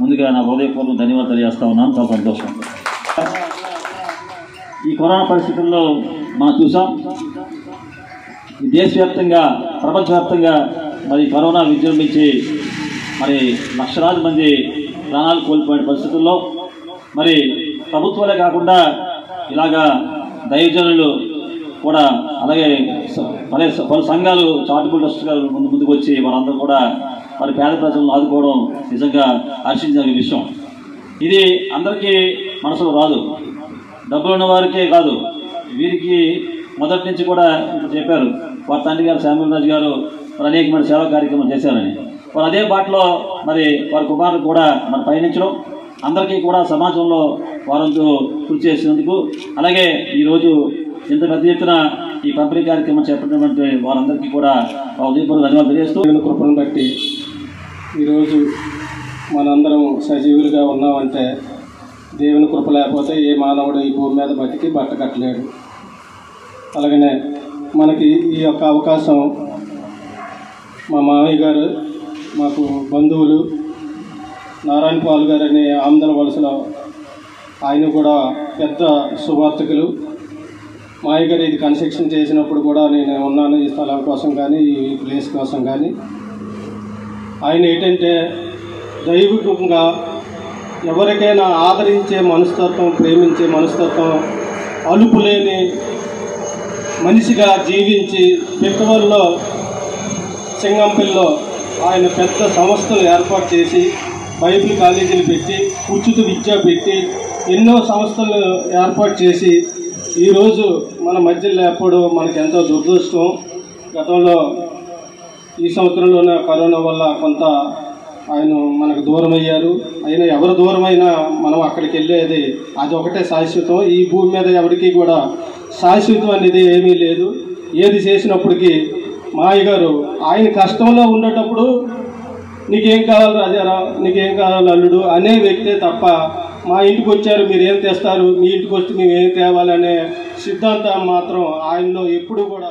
ముందుగా నా హృదయపూర్వక ధన్యవాదాలు తెలియజేస్తా ఉన్నాను. చాలా సంతోషం. ఈ కరోనా పరిస్థితుల్లో మనం చూసాం ఈ దేశవ్యాప్తంగా ప్రపంచవ్యాప్తంగా మరి కరోనా విజృంభించి మరి లక్షలాది మంది ప్రాణాలు కోల్పోయిన పరిస్థితుల్లో మరి ప్రభుత్వాలే కాకుండా ఇలాగా దైవజనులు కూడా అలాగే స- పలు పలు సంఘాలు చారిటబుల్ గారు ముందు ముందుకు వచ్చి వారందరూ కూడా మరి పేద ప్రజలను ఆదుకోవడం నిజంగా హర్షించిన విషయం. ఇది అందరికీ మనసులో రాదు. డబ్బులు ఉన్న వారికే కాదు. వీరికి మొదటి నుంచి కూడా చెప్పారు. వారి తండ్రి గారు శ్యామల్ రాజు గారు అనేకమైన సేవా కార్యక్రమం చేశారని. వారు అదే బాటలో మరి వారి కుమారులు కూడా మరి పయనించడం అందరికీ కూడా సమాజంలో వారంతో కృషి చేసినందుకు అలాగే ఈరోజు ఇంత పెద్ద ఎత్తున ఈ పంపిణీ కార్యక్రమం చేపట్టినటువంటి వారందరికీ కూడా ఉదయపూర్వక ధన్యవాదాలు తెలియజేస్తూ కృపను బట్టి ఈరోజు మనందరం సజీవులుగా ఉన్నామంటే దేవుని కృప లేకపోతే ఏ మానవుడు ఈ భూమి మీద బతికి బట్ట కట్టలేడు. అలాగనే మనకి ఈ యొక్క అవకాశం మా మామయ్య గారు మాకు బంధువులు నారాయణ పాల్ గారు అనే ఆంధ్ర వలసలో ఆయన కూడా పెద్ద సువార్తకులు మాయ గారు ఇది కన్స్ట్రక్షన్ చేసినప్పుడు కూడా నేను ఉన్నాను ఈ స్థలం కోసం కానీ ఈ ప్లేస్ కోసం కానీ. ఆయన ఏంటంటే దైవికంగా ఎవరికైనా ఆదరించే మనస్తత్వం ప్రేమించే మనస్తత్వం అలుపు లేని మనిషిగా జీవించి పిక్కవల్లో సింగంపల్లిలో ఆయన పెద్ద సంస్థలు ఏర్పాటు చేసి బైబిల్ కాలేజీలు పెట్టి ఉచిత విద్య పెట్టి ఎన్నో సంస్థలు ఏర్పాటు చేసి ఈరోజు మన మధ్య లేకపోవడం మనకి ఎంతో దురదృష్టం. గతంలో ఈ సంవత్సరంలోనే కరోనా వల్ల కొంత ఆయన మనకు దూరం అయ్యారు అయినా ఎవరు దూరమైనా మనం అక్కడికి వెళ్ళేది అది ఒకటే శాశ్వతం. ఈ భూమి మీద ఎవరికి కూడా శాశ్వతం అనేది ఏమీ లేదు. ఏది చేసినప్పటికీ మాయ గారు ఆయన కష్టంలో ఉండేటప్పుడు నీకేం కావాలి రాజారావు నీకేం కావాలి అల్లుడు అనే వ్యక్తే తప్ప మా ఇంటికి వచ్చారు మీరు ఏం తెస్తారు? మీ ఇంటికి వస్తే మేము ఏం తేవాలనే సిద్ధాంతం మాత్రం ఆయనలో ఎప్పుడు కూడా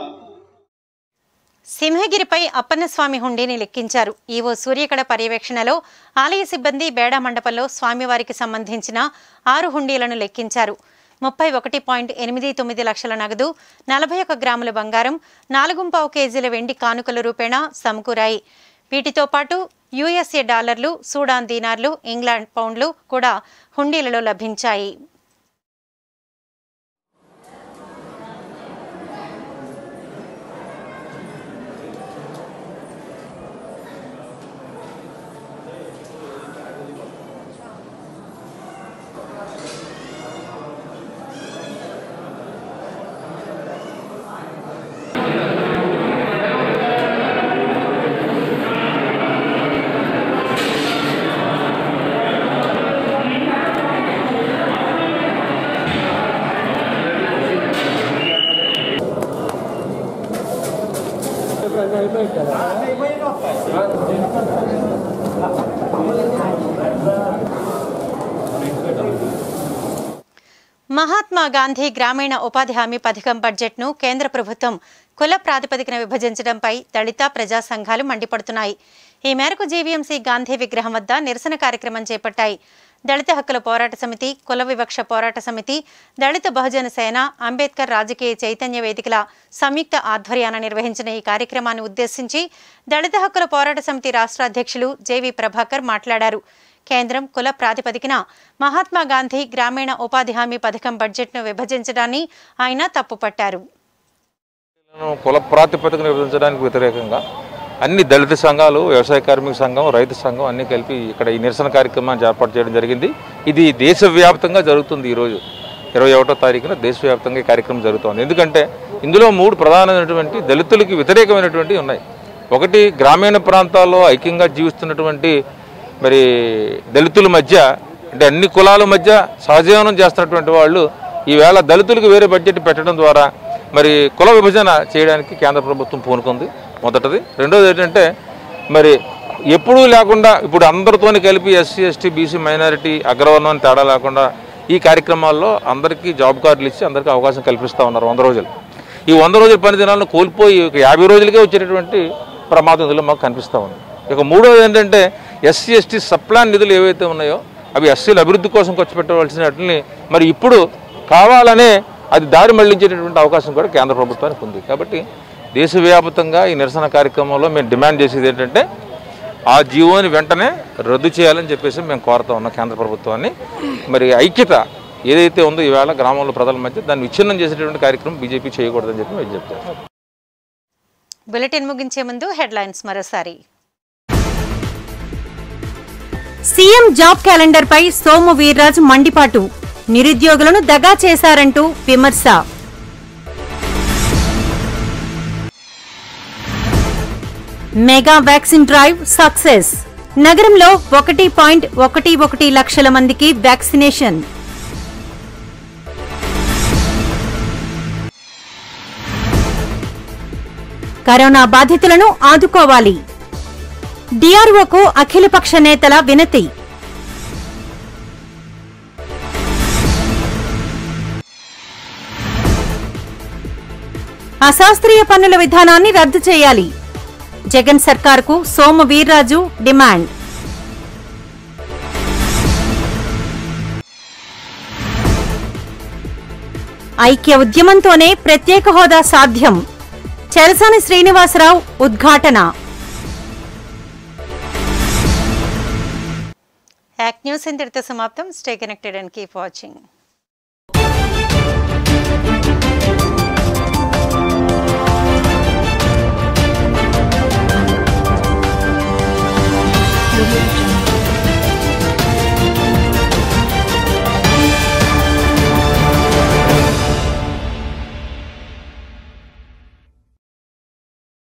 సింహగిరిపై అప్పన్నస్వామి హుండీని లెక్కించారు. ఈవో సూర్యకడ పర్యవేక్షణలో ఆలయ సిబ్బంది బేడా మండపంలో స్వామివారికి సంబంధించిన ఆరు హుండీలను లెక్కించారు. ముప్పై ఒకటి పాయింట్ ఎనిమిది తొమ్మిది లక్షల నగదు నలభై ఒక్క గ్రాముల బంగారం నాలుగు పావు కేజీల వెండి కానుకల రూపేణా సమకూరాయి. వీటితో పాటు యుఎస్ఏ డాలర్లు సూడాన్ దీనార్లు ఇంగ్లాండ్ పౌండ్లు కూడా హుండీలలో లభించాయి. మహాత్మా గాంధీ గ్రామీణ ఉపాధి హామీ పథకం బడ్జెట్ను కేంద్ర ప్రభుత్వం కుల ప్రాతిపదికన విభజించడంపై దళిత ప్రజా సంఘాలు మండిపడుతున్నాయి. ఈ మేరకు జీవీఎంసీ గాంధీ విగ్రహం వద్ద నిరసన కార్యక్రమం చేపట్టాయి. దళిత హక్కుల పోరాట సమితి కుల వివక్ష పోరాట సమితి దళిత బహుజన సేన అంబేద్కర్ రాజకీయ చైతన్య వేదికల సంయుక్త ఆధ్వర్యాన నిర్వహించిన ఈ కార్యక్రమాన్ని ఉద్దేశించి దళిత హక్కుల పోరాట సమితి రాష్ట్ర అధ్యక్షులు జేవి ప్రభాకర్ మాట్లాడారు. కేంద్రం కుల ప్రాతిపదికన మహాత్మా గాంధీ గ్రామీణ ఉపాధి హామీ పథకం బడ్జెట్ను విభజించడాన్ని ఆయన తప్పుపట్టారు. కుల ప్రాతిపదికన విభజించడానికి వ్యతిరేకంగా అన్ని దళిత సంఘాలు వ్యవసాయ కార్మిక సంఘం రైతు సంఘం అన్నీ కలిపి ఇక్కడ ఈ నిరసన కార్యక్రమాన్ని ఏర్పాటు చేయడం జరిగింది. ఇది దేశవ్యాప్తంగా జరుగుతుంది ఈరోజు ఇరవై ఒకటో తారీఖున దేశవ్యాప్తంగా ఈ కార్యక్రమం జరుగుతోంది. ఎందుకంటే ఇందులో మూడు ప్రధానమైనటువంటి దళితులకి వ్యతిరేకమైనటువంటి ఉన్నాయి. ఒకటి గ్రామీణ ప్రాంతాల్లో ఐక్యంగా జీవిస్తున్నటువంటి మరి దళితుల మధ్య అంటే అన్ని కులాల మధ్య సహజీవనం చేస్తున్నటువంటి వాళ్ళు ఈవేళ దళితులకు వేరే బడ్జెట్ పెట్టడం ద్వారా మరి కుల విభజన చేయడానికి కేంద్ర ప్రభుత్వం పూనుకుంది మొదటిది. రెండోది ఏంటంటే మరి ఎప్పుడూ లేకుండా ఇప్పుడు అందరితోని కలిపి ఎస్సీ ఎస్టీ బీసీ మైనారిటీ అగ్రవర్ణం అని తేడా లేకుండా ఈ కార్యక్రమాల్లో అందరికీ జాబ్ కార్డులు ఇచ్చి అందరికీ అవకాశం కల్పిస్తూ ఉన్నారు వంద రోజులు. ఈ వంద రోజుల పని దినాలను కోల్పోయి ఒక యాభై రోజులకే వచ్చేటటువంటి ప్రమాదం ఇందులో మాకు కనిపిస్తూ ఉంది. ఇక మూడోది ఏంటంటే ఎస్సీ ఎస్టీ సప్లాన్ నిధులు ఏవైతే ఉన్నాయో అవి ఎస్సీల అభివృద్ధి కోసం ఖర్చు పెట్టవలసిన వాటిని మరి ఇప్పుడు కావాలనే అది దారి మళ్ళించేటటువంటి అవకాశం కూడా కేంద్ర ప్రభుత్వానికి ఉంది. కాబట్టి దేశవ్యాప్తంగా ఈ నిరసన కార్యక్రమంలో మేము డిమాండ్ చేసేది ఏంటంటే ఆ జీవోని వెంటనే రద్దు చేయాలని చెప్పేసి మేము కోరుతా ఉన్నాం కేంద్ర ప్రభుత్వాన్ని. మరి ఐక్యత ఏదైతే ఉందో ఈవేళ గ్రామంలో ప్రజల మధ్య దాన్ని విచ్ఛిన్నం చేసేటటువంటి కార్యక్రమం బీజేపీ చేయకూడదని చెప్పి మేము చెప్తాం బులెటిన్ ముగించే ముందు హెడ్లైన్స్ మరోసారి. సీఎం జాబ్ క్యాలెండర్ పై సోము వీర్రాజ్ మండిపాటు. నిరుద్యోగులను దగా చేశారంటూ విమర్శ. Mega vaccine drive success. నగరంలో ఒకటి పాయింట్ ఒకటి ఒకటి లక్షల మందికి వ్యాక్సినేషన్. కరోనా బాధితులను ఆదుకోవాలి. డిఆర్ఓకు అఖిలపక్ష నేతల వినతి. అశాస్త్రీయ పన్నుల విధానాన్ని రద్దు చేయాలి. జగన్ సర్కార్కు సోము వీర్రాజు డిమాండ్. ఐక్య ఉద్యమంతోనే ప్రత్యేక హోదా సాధ్యం. చెరసాని Srinivasarao ఉద్ఘాటన. Act News in Dirtasamaptam. Stay connected and keep watching.